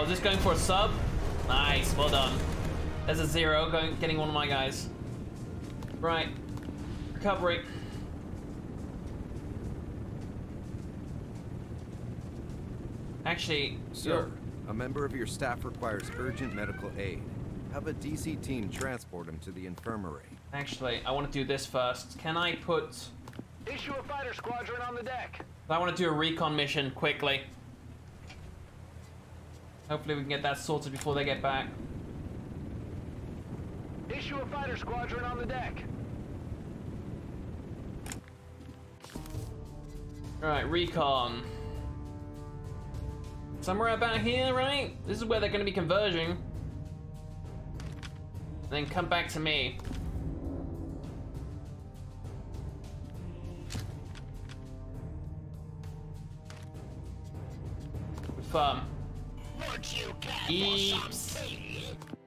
Oh, just going for a sub? Nice, well done. There's a zero going, getting one of my guys. Right. Recovery. Actually, Sir, a member of your staff requires urgent medical aid. Have a DC team transport him to the infirmary. Actually, I want to do this first. Can I put... Issue a fighter squadron on the deck. I want to do a recon mission quickly. Hopefully we can get that sorted before they get back. Issue a fighter squadron on the deck. Alright, recon. Somewhere about here, right? This is where they're going to be converging. then come back to me. Eeps.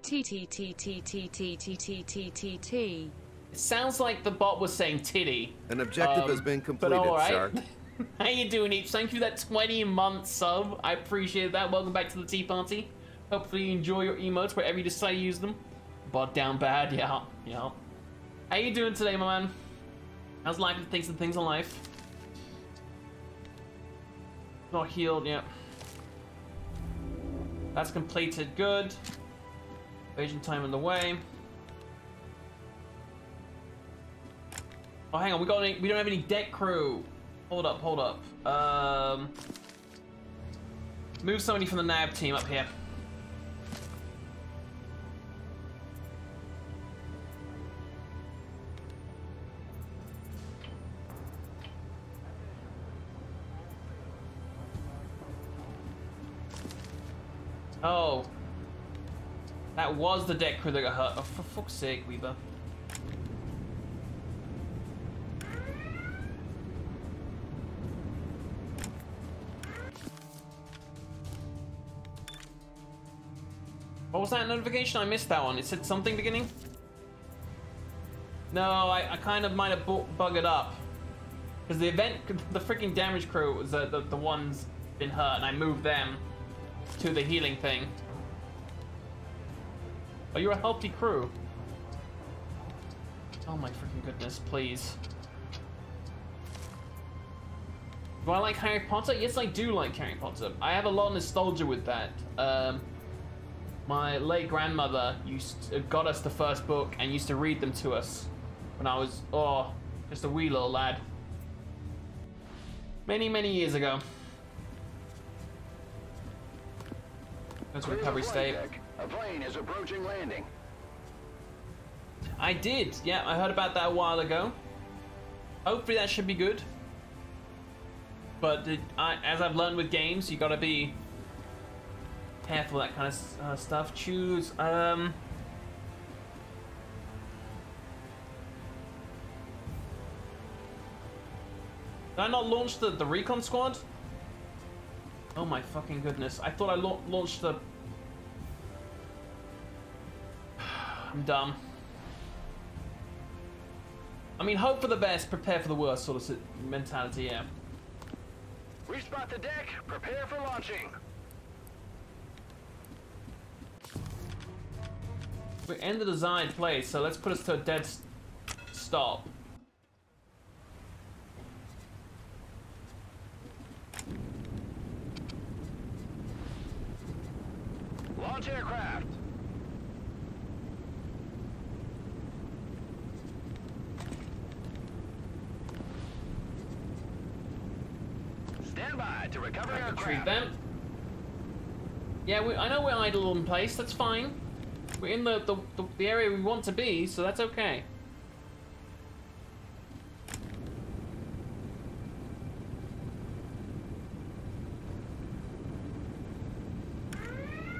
T T T T T T T T T T T. It sounds like the bot was saying titty. An objective Um, has been completed, but completed, alright. sir. How you doing, Eeps? Thank you for that 20 month sub. I appreciate that. Welcome back to the Tea Party. Hopefully you enjoy your emotes wherever you decide to use them. Bot down bad, yeah, yeah. How you doing today, my man? How's life and things and things in life? Not healed yet. That's completed. Good. Invasion time on the way. Oh, hang on. We got any, we don't have any deck crew. Hold up, hold up. Um, move somebody from the NAB team up here. Oh. That was the deck crew that got hurt. Oh, for fuck's sake, Weaver. What was that notification? I missed that one. It said something beginning? No, I, I kind of might have bu buggered up. Because the event, the freaking damage crew was the, the, the ones been hurt, and I moved them to the healing thing. Oh, you're a healthy crew. Oh my freaking goodness, please. Do I like Harry Potter? Yes, I do like Harry Potter. I have a lot of nostalgia with that. Um, my late grandmother used got us the first book and used to read them to us when I was oh just a wee little lad. Many many years ago. That's the recovery deck. A plane is approaching landing. I did. Yeah, I heard about that a while ago. Hopefully that should be good. But it, I, as I've learned with games, you gotta be careful that kind of uh, stuff. Choose. Um. Did I not launch the the recon squad? Oh my fucking goodness! I thought I la launched the. I'm dumb. I mean, hope for the best, prepare for the worst sort of mentality, yeah. Respot the deck. Prepare for launching. We're in the desired place, so let's put us to a dead stop. Launch aircraft. Stand by to recover Retrieve them. Yeah, we, I know we're idle in place, that's fine. We're in the, the, the, the area we want to be, so that's okay.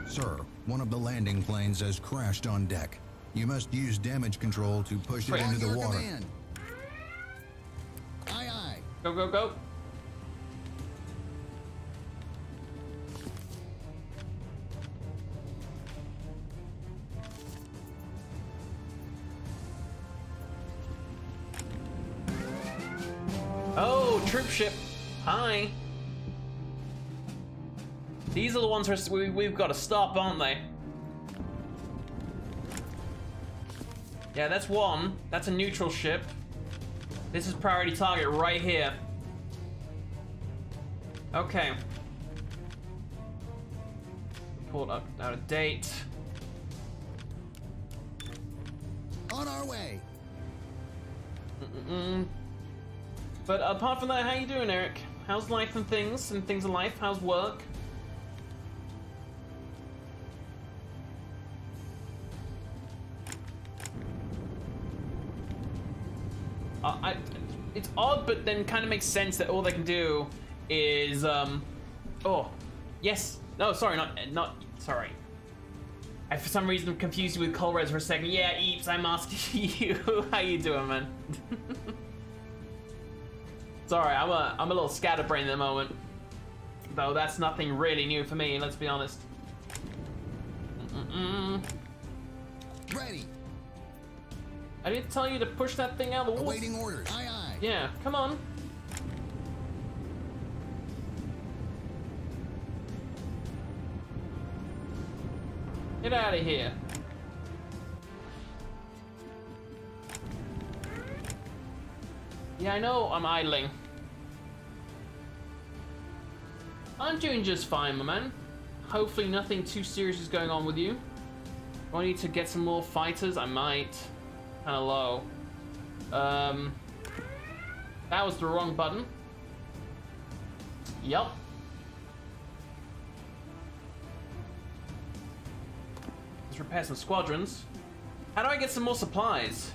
Sir, one of the landing planes has crashed on deck. You must use damage control to push it into the water. command. Aye, aye. Go, go, go. Ship. Hi. These are the ones we, we've got to stop, aren't they? Yeah, that's one. That's a neutral ship. This is priority target right here. Okay. Pulled up out of date. On our way. Mm-mm. But apart from that, how you doing, Eric? How's life and things and things of life? How's work? Uh, I, it's odd, but then kind of makes sense that all they can do is, um, oh, yes, no, sorry, not, not, sorry. I, for some reason, confused you with Colrez for a second. Yeah, Eeps, I'm asking you. How you doing, man? sorry, I'm a, I'm a little scatterbrained at the moment. Though that's nothing really new for me, let's be honest. Mm-mm. Ready. I didn't tell you to push that thing out of the wall. Awaiting orders. Aye, aye. Yeah, come on. Get out of here. Yeah, I know I'm idling. I'm doing just fine, my man. Hopefully nothing too serious is going on with you. Do I need to get some more fighters? I might. Kinda low. Um... That was the wrong button. Yup. Let's repair some squadrons. How do I get some more supplies?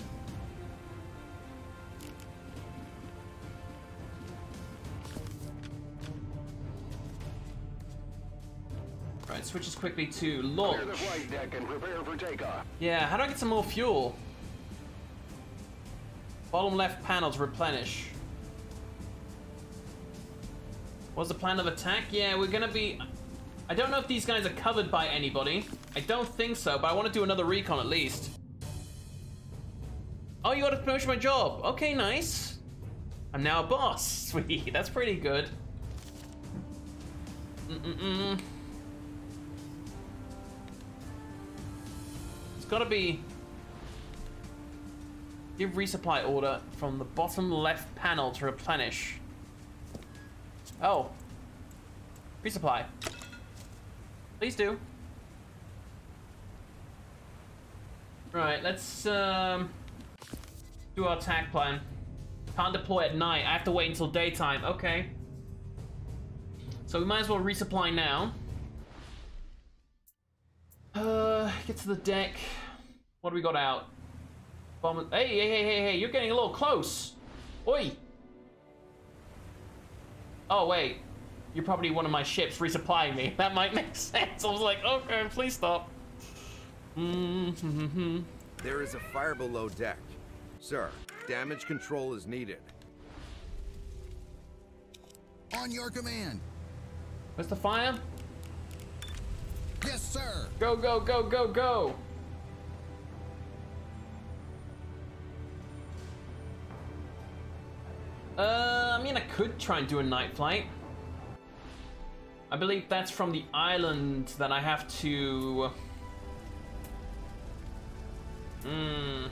Right, switches quickly to launch. flight deck and prepare for takeoff. Yeah, how do I get some more fuel? Bottom left panel to replenish. What's the plan of attack? Yeah, we're gonna be... I don't know if these guys are covered by anybody. I don't think so, but I want to do another recon at least. Oh, you got a promotion my job. Okay, nice. I'm now a boss. Sweet, that's pretty good. Mm-mm-mm. It's gotta be... Give resupply order from the bottom left panel to replenish. Oh. Resupply. Please do. Right, let's um, do our attack plan. Can't deploy at night. I have to wait until daytime. Okay. So we might as well resupply now. Uh, get to the deck. What do we got out? Bomber. Hey, hey, hey, hey, hey! You're getting a little close. Oi! Oh wait, you're probably one of my ships resupplying me. That might make sense. I was like, okay, please stop. Mm-hmm. There is a fire below deck. Sir, damage control is needed. On your command. Where's the fire? Yes, sir. Go, go, go, go, go! Uh, I mean, I could try and do a night flight. I believe that's from the island that I have to... Hmm.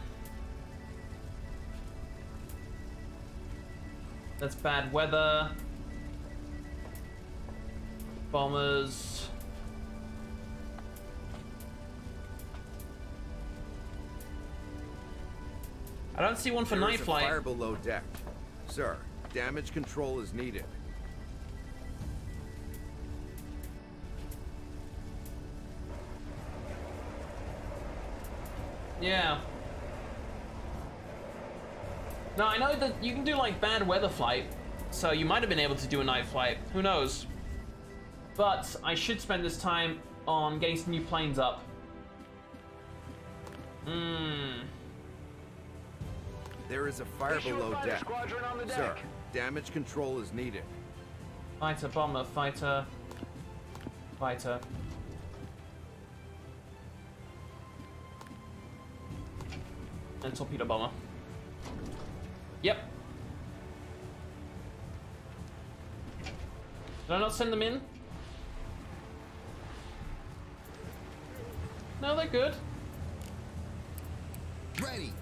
That's bad weather. Bombers. I don't see one for There night flight. fire below deck. Sir, damage control is needed. Yeah. No, I know that you can do like bad weather flight, so you might have been able to do a night flight. Who knows? But I should spend this time on getting some new planes up. Hmm. There is a fire Issue below fighter deck. on the deck. Sir, damage control is needed. Fighter, bomber, fighter, fighter. And torpedo bomber. Yep. Did I not send them in? no, they're good. Ready.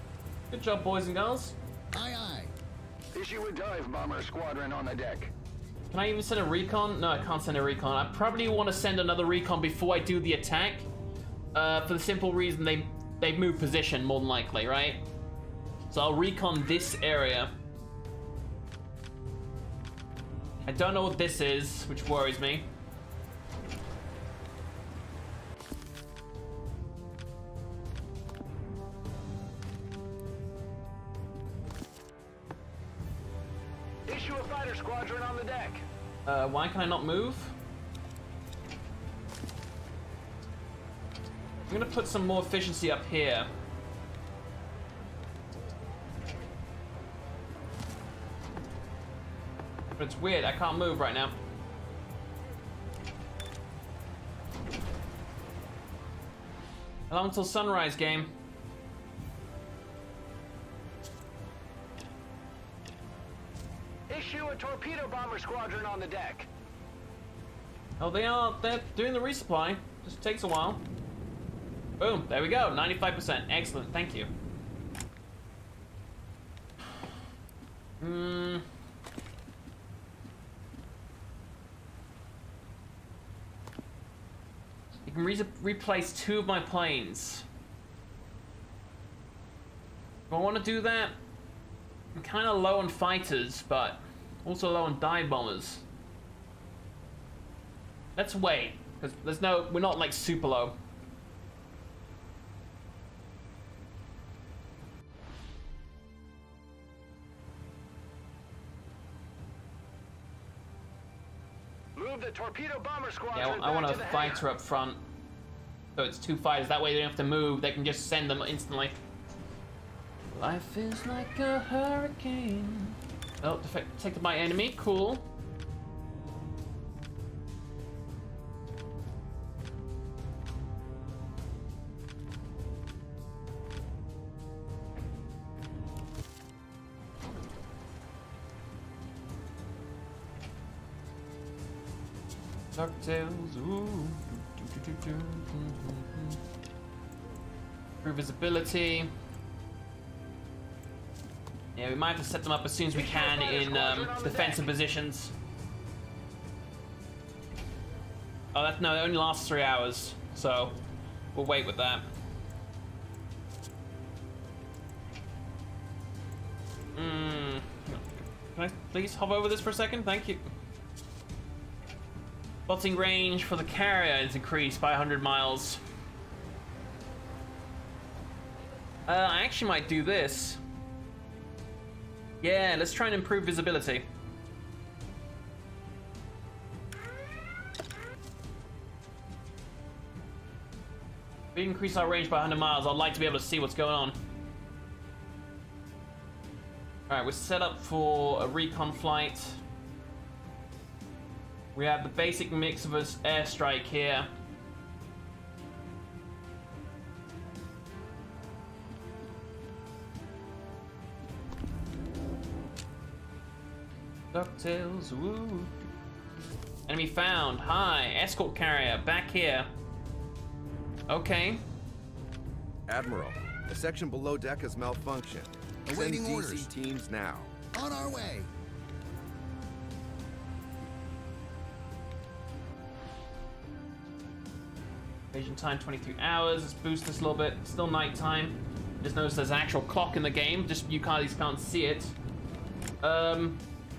Good job, boys and girls. Aye, aye. Issue a dive bomber squadron on the deck. Can I even send a recon? No, I can't send a recon. I probably want to send another recon before I do the attack. Uh, for the simple reason they they've moved position more than likely, right? So I'll recon this area. I don't know what this is, which worries me. Uh, why can I not move? I'm gonna put some more efficiency up here. But it's weird, I can't move right now. Along until sunrise game. A torpedo bomber squadron on the deck. Oh, they are, they're doing the resupply. Just takes a while. Boom, there we go, 95%. Excellent, thank you. Hmm. You can re replace two of my planes. If I want to do that, I'm kind of low on fighters, but also low on dive bombers. Let's wait, because there's no, we're not like super low. Move the torpedo bomber squadron Yeah, I want a fighter up front. So it's two fighters, that way they don't have to move, they can just send them instantly. Life is like a hurricane. Oh, detected my enemy, cool. DuckTales, ooh. Improve visibility. Yeah, we might have to set them up as soon as we can in um, defensive positions. Oh, that no, it only lasts three hours, so we'll wait with that. Hmm. Can I please hover over this for a second? Thank you. Spotting range for the carrier is increased by 100 miles. Uh, I actually might do this. Yeah, let's try and improve visibility. We increase our range by 100 miles, I'd like to be able to see what's going on. Alright, we're set up for a recon flight. We have the basic mix of us airstrike here. DuckTales, woo. Enemy found. Hi, escort carrier, back here. Okay. Admiral, the section below deck has malfunctioned. Awaiting Send DC orders. teams now. On our way. Invasion time 23 hours. Let's boost this a little bit. Still nighttime. Just notice there's an actual clock in the game. Just you guys can't see it. Um,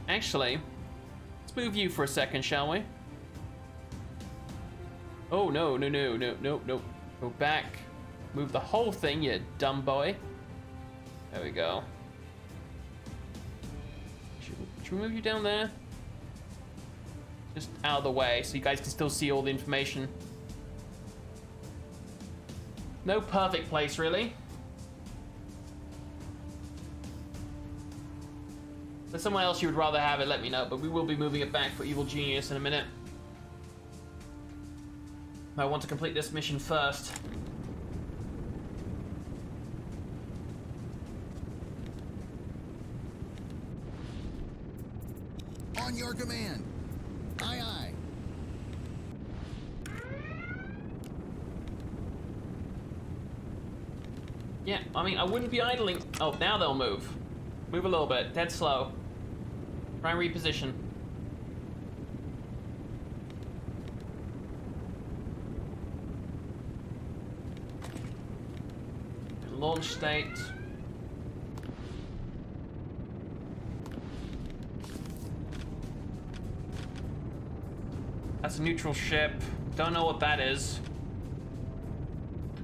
actually, let's move you for a second, shall we? Oh no no no no no no! Go back. Move the whole thing, you dumb boy. There we go. Should, should we move you down there? Just out of the way so you guys can still see all the information. No perfect place, really. If there's somewhere else you would rather have it, let me know, but we will be moving it back for Evil Genius in a minute. I want to complete this mission first. On your command. Aye, aye. Yeah, I mean, I wouldn't be idling. Oh, now they'll move. Move a little bit. Dead slow. Try and reposition. Launch state. That's a neutral ship. Don't know what that is.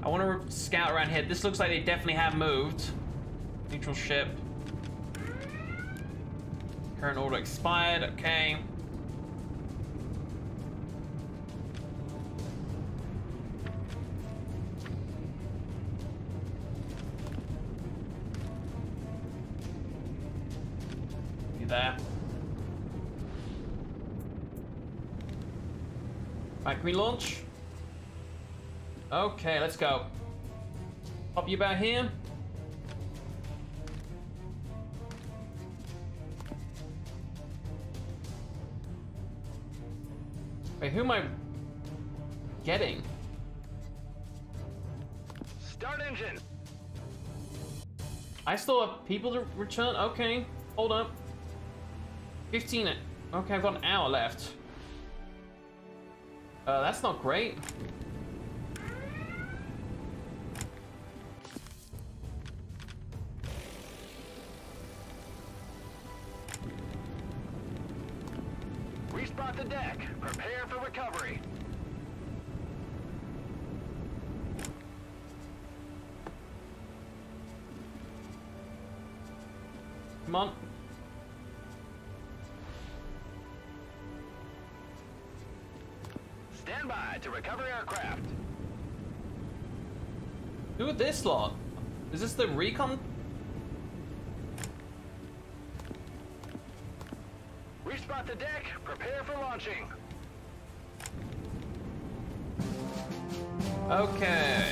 I want to scout around here. This looks like they definitely have moved. Neutral ship. Current order expired. Okay. You there? Right, can we launch? Okay, let's go. Pop you about here. Wait, who am I getting? Start engine. I still have people to return. Okay, hold up. 15. Okay, I've got an hour left. Uh, that's not great. Deck. Prepare for recovery. Come on. Stand by to recover aircraft. Who are this lot? Is this the recon? Respot the deck. Prepare for launching. Okay.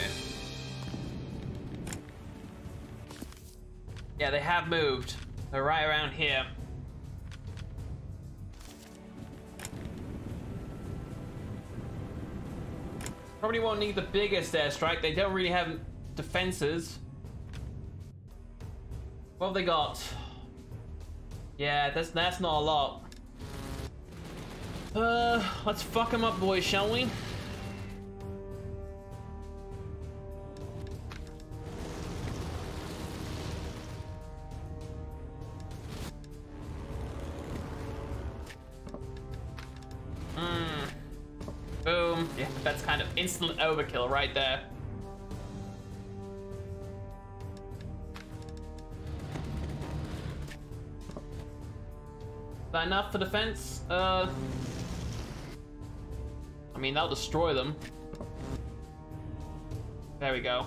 Yeah, they have moved. They're right around here. Probably won't need the biggest airstrike. They don't really have defenses. What have they got? Yeah, that's that's not a lot. Uh, let's fuck them up, boys, shall we? Mm. Boom. Yeah, that's kind of instant overkill right there. Is that enough for defense? Uh, I mean, that'll destroy them. There we go.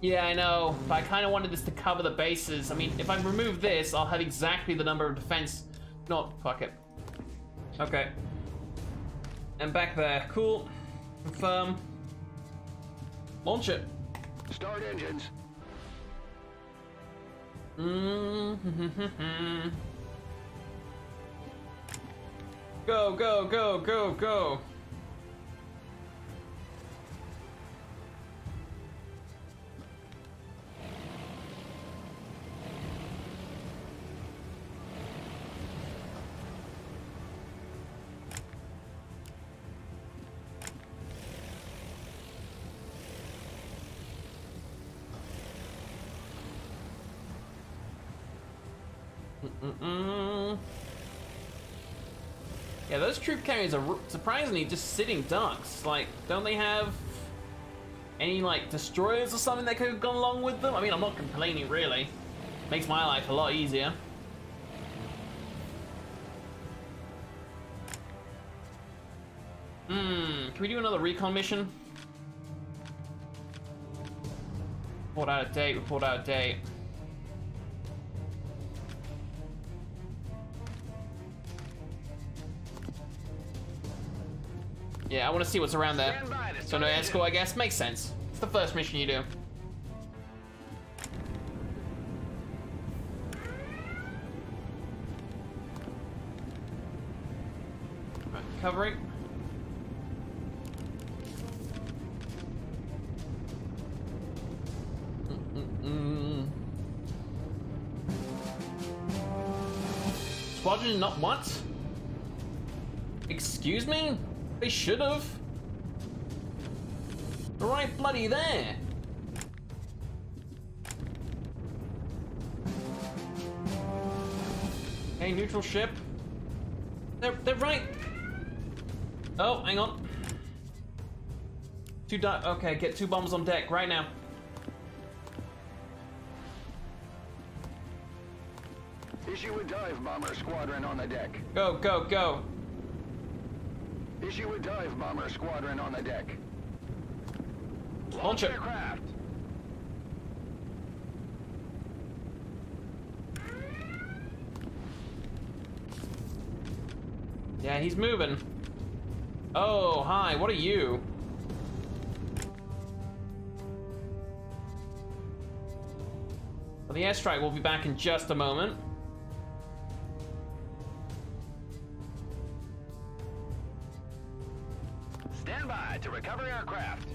Yeah, I know, but I kind of wanted this to cover the bases. I mean, if I remove this, I'll have exactly the number of defense. Not, fuck it. Okay. And back there. Cool. Confirm. Launch it. Start engines. Mm-hmm. Go, go, go, go, go. Mm-mm. Yeah, those troop carriers are surprisingly just sitting ducks. Like, don't they have any, like, destroyers or something that could have gone along with them? I mean, I'm not complaining, really. Makes my life a lot easier. Hmm, can we do another recon mission? Report out of date, report out of date. Yeah, I want to see what's around there. So no escort, I guess. Makes sense. It's the first mission you do. recovery. Mm-mm-mm. Squadron not what? Excuse me? They should have. Right bloody there. Okay, neutral ship. They're, they're right. Oh, hang on. Two di- okay, get two bombs on deck right now. Issue a dive bomber squadron on the deck. Go, go, go. Issue a dive bomber squadron on the deck. Launch it. aircraft. Yeah, he's moving. Oh, hi, what are you? Well, the airstrike will be back in just a moment. Aircraft.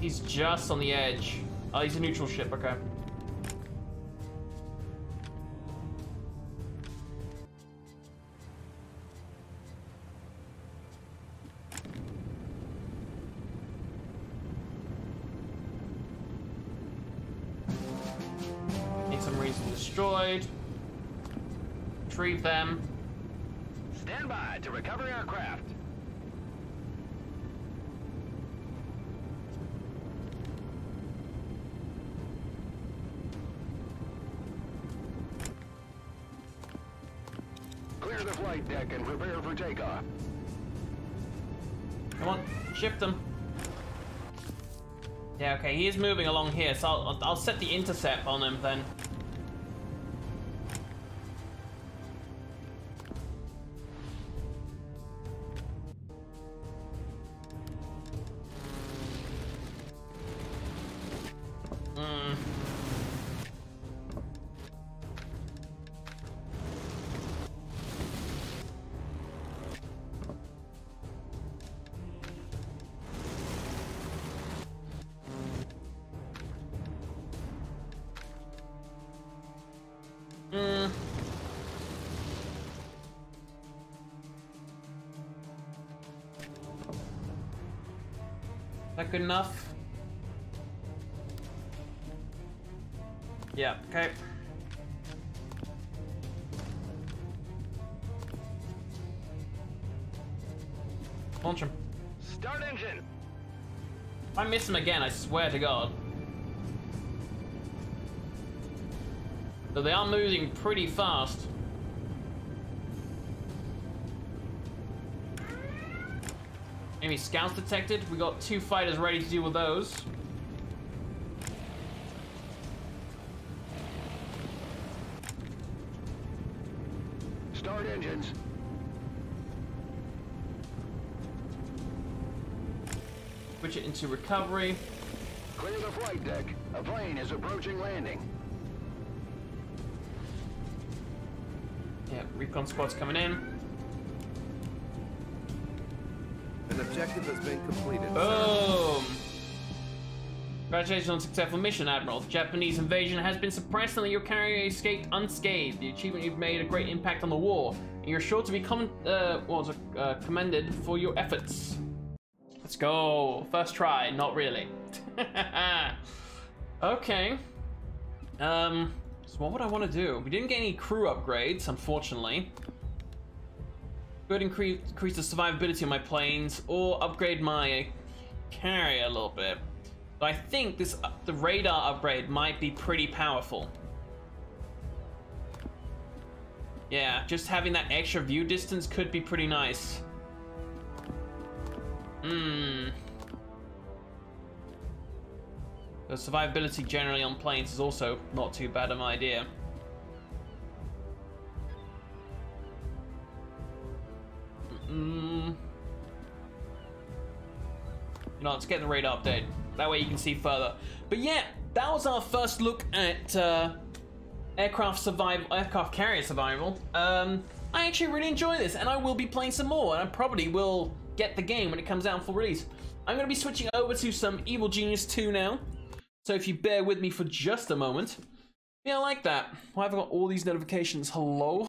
He's just on the edge. Oh, he's a neutral ship, okay. The flight deck and prepare for takeoff. Come on, shift them. Yeah, okay, he is moving along here, so I'll, I'll set the intercept on him then. That good enough? Yeah, okay. Launch him. Start engine. If I miss him again, I swear to God. So they are moving pretty fast. Enemy scouts detected. We got two fighters ready to deal with those. Start engines. Switch it into recovery. Clear the flight deck. A plane is approaching landing. Yeah, recon squad's coming in. An objective has been completed. Boom! Congratulations on successful mission, Admiral. The Japanese invasion has been suppressed and your carrier escaped unscathed. The achievement you've made a great impact on the war, and you're sure to be com- uh, it, uh, commended for your efforts. Let's go. First try, not really. okay. Um, so what would I want to do? We didn't get any crew upgrades, unfortunately. Could increase, increase the survivability of my planes, or upgrade my carrier a little bit. But I think this uh, the radar upgrade might be pretty powerful. Yeah, just having that extra view distance could be pretty nice. Hmm. The survivability generally on planes is also not too bad of an idea. Mm. You know, let's get the radar update. That way you can see further. But yeah, that was our first look at uh, aircraft survival, aircraft carrier survival. Um, I actually really enjoy this, and I will be playing some more, and I probably will get the game when it comes out for release. I'm going to be switching over to some Evil Genius 2 now, so if you bear with me for just a moment. Yeah, I like that. Why have I got all these notifications? Hello?